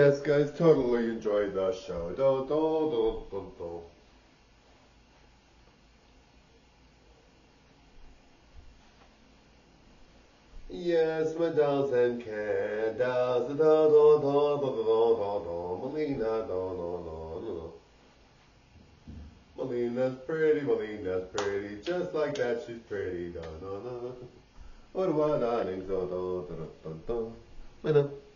Yes, guys, totally enjoyed the show. Do, do, do, do, Yes, my dolls and cat dolls, do, do, do, do, do, do, do, Melina, do, do, do, do. Melina's pretty, Melina's pretty, just like that she's pretty, do, do, do. What, what, I think so, do, do, do, do, do.